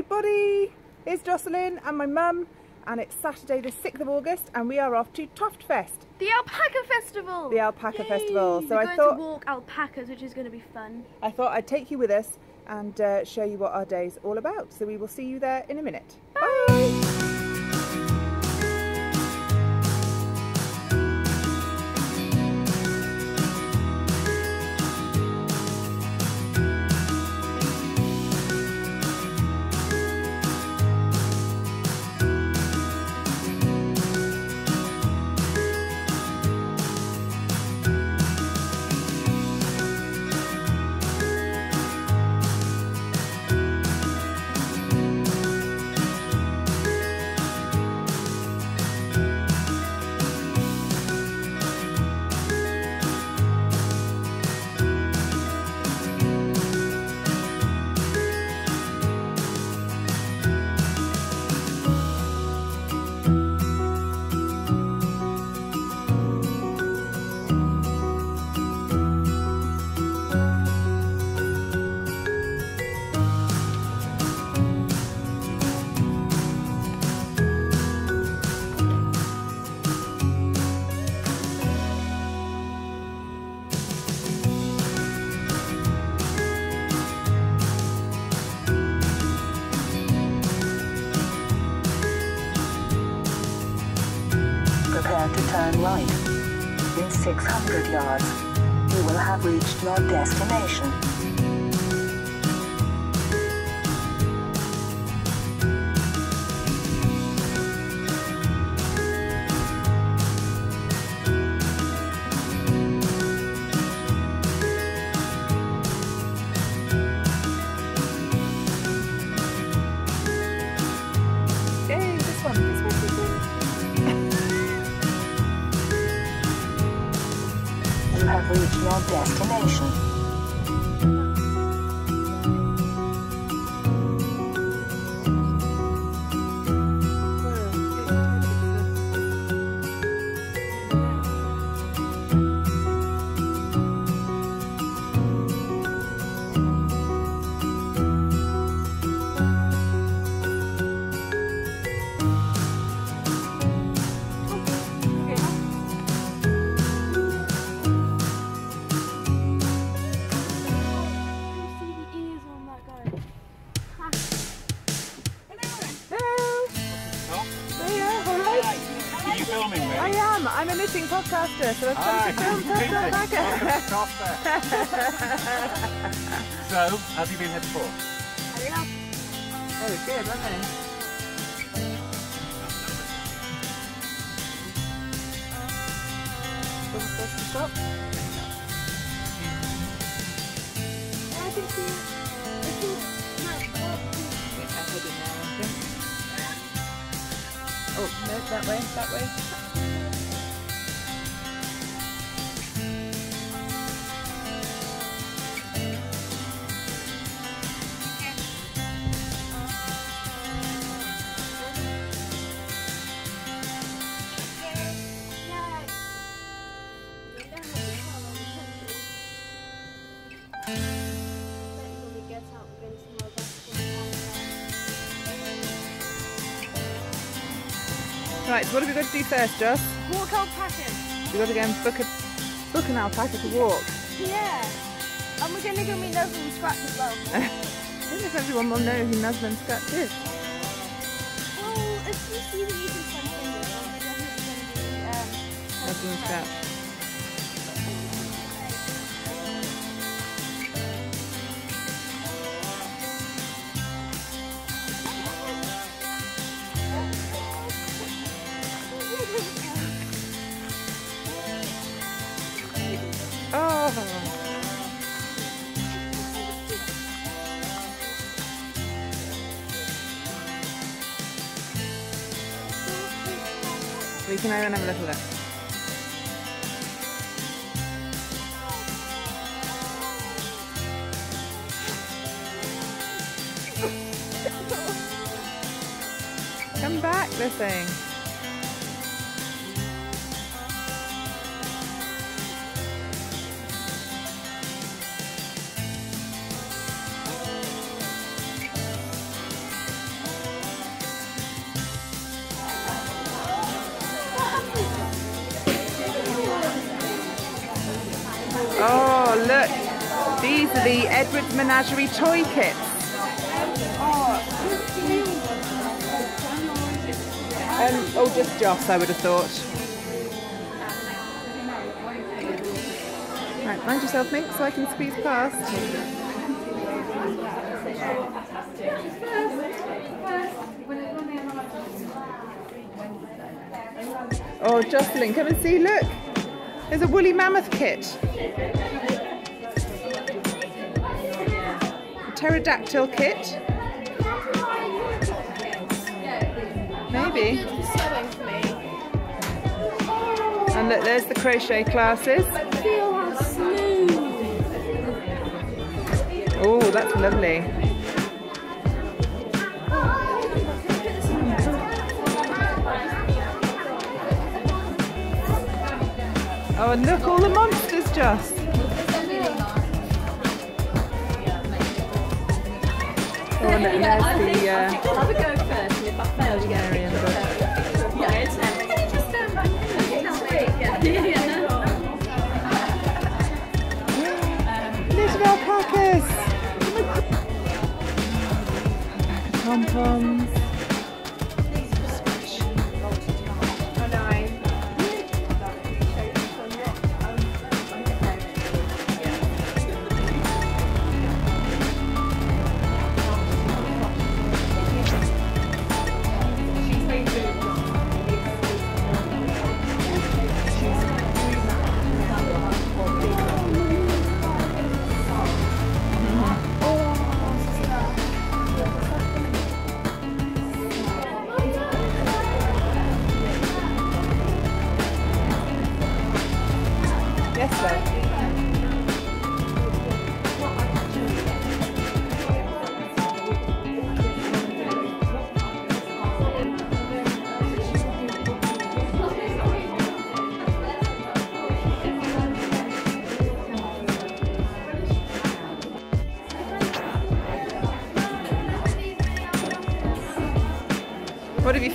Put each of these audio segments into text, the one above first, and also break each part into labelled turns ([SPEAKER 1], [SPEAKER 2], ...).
[SPEAKER 1] everybody, it's Jocelyn and my mum and it's Saturday the 6th of August and we are off to Toft Fest.
[SPEAKER 2] The Alpaca Festival!
[SPEAKER 1] The Alpaca
[SPEAKER 2] Yay!
[SPEAKER 1] Festival. So
[SPEAKER 2] We're
[SPEAKER 1] I
[SPEAKER 2] going
[SPEAKER 1] thought
[SPEAKER 2] to walk alpacas, which is going to be fun.
[SPEAKER 1] I thought I'd take you with us and uh, show you what our day's all about. So we will see you there in a minute. Bye.
[SPEAKER 3] Prepare 600 yards, you will have reached your destination. Reached your destination.
[SPEAKER 1] Podcaster, so I've come to film Toft
[SPEAKER 4] so, have you been here before?
[SPEAKER 1] Oh, it's good, wasn't it? Was it supposed to stop?
[SPEAKER 2] I can see it. I think, no,
[SPEAKER 1] I heard it now, I think. Oh, no, that way, that way. Right, so what have we got to do first, Joss?
[SPEAKER 2] Walk alpacas.
[SPEAKER 1] We've got to go and book, a, book an alpaca to walk.
[SPEAKER 2] Yeah. And we're gonna go meet those and scratch as well.
[SPEAKER 1] I don't know if everyone will know who Nuzzle and Scratch is.
[SPEAKER 2] well, if you see using some fingers, then we're definitely gonna be um.
[SPEAKER 1] Nuzzle and Scratch. Can even have a little look. Come back, this thing. Look. These are the Edwards Menagerie toy kits. Um, oh, just Joss, I would have thought. Right, mind yourself, mate, so I can squeeze past. Oh, Jocelyn, come and see, look. There's a woolly mammoth kit. Pterodactyl kit. Maybe. And look, there's the crochet classes. Oh, that's lovely. Oh, and look, all the monsters just. And then there's the uh,
[SPEAKER 5] Have a go first, and if I fail, you get
[SPEAKER 1] Marion book.
[SPEAKER 5] Yeah, it's just stand back? And yeah.
[SPEAKER 1] Little alpacas.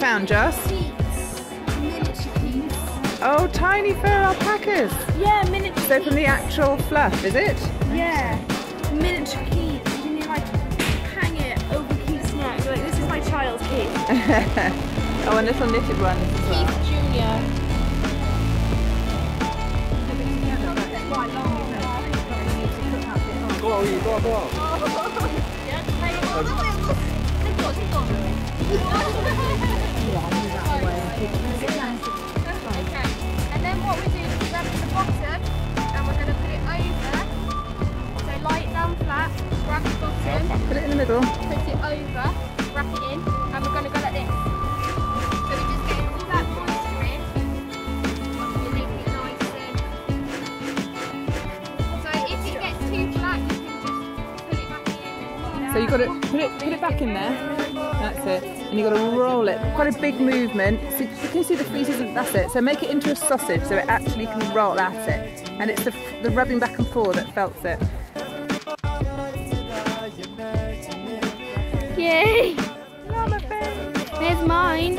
[SPEAKER 1] Found, Joss? Oh, tiny fur alpacas.
[SPEAKER 2] Yeah, miniature
[SPEAKER 1] So from the actual fluff, is it?
[SPEAKER 2] Yeah. Miniature keys. You can like hang it over Keith's neck. Like this is my child's Keith.
[SPEAKER 1] oh, and little knitted ones as well.
[SPEAKER 2] Keith Junior. Okay.
[SPEAKER 1] got to put it put it back in there. That's it. And you've got to roll it. Quite a big movement. So you can see the fleece isn't. That's it. So make it into a sausage so it actually can roll. That's it. And it's the, the rubbing back and forth that felts it.
[SPEAKER 2] Yay! There's mine.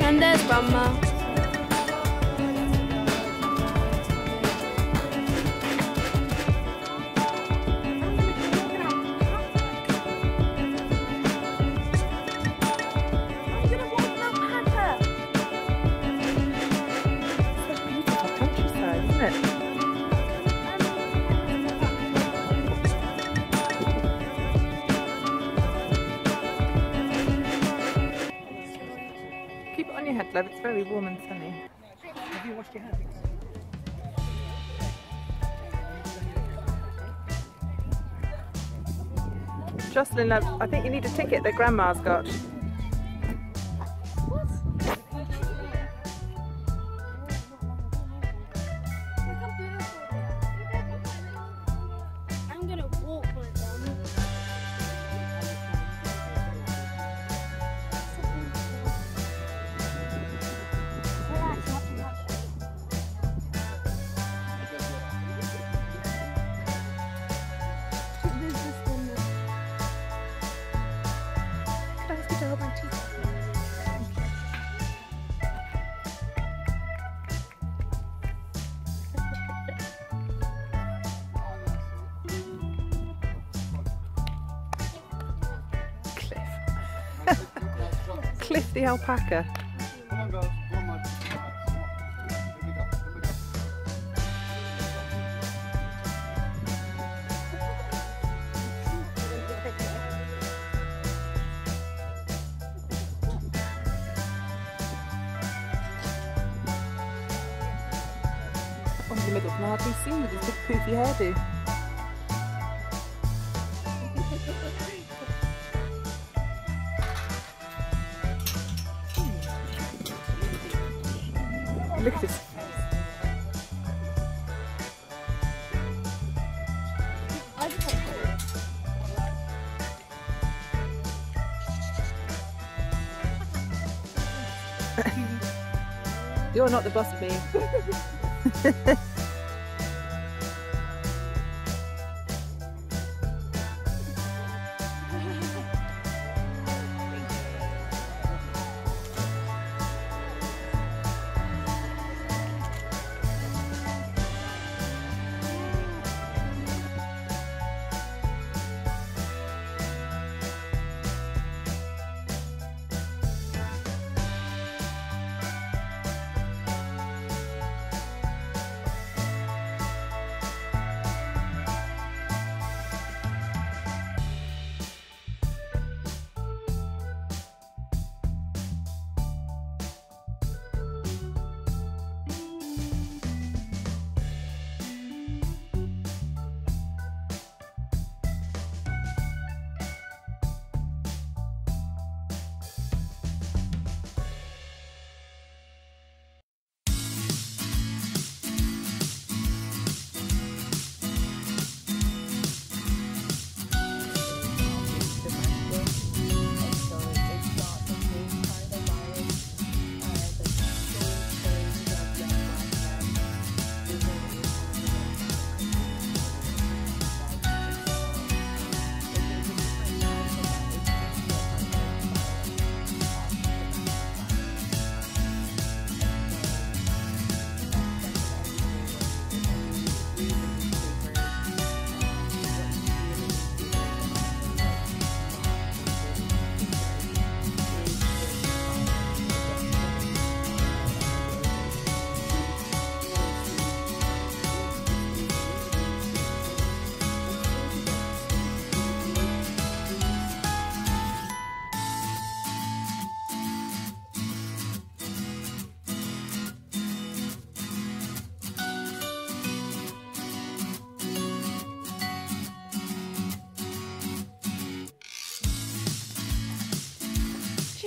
[SPEAKER 2] And there's Grandma.
[SPEAKER 1] Keep it on your head, love. It's very warm and sunny.
[SPEAKER 5] Have you washed your hands?
[SPEAKER 1] Jocelyn, I think you need a ticket that Grandma's got. We go.
[SPEAKER 6] Oh, in the middle can hardly see with his big poofy hairdo. You're not the boss of me.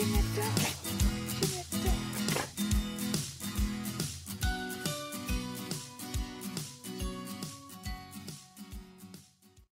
[SPEAKER 6] Jimmy Duck.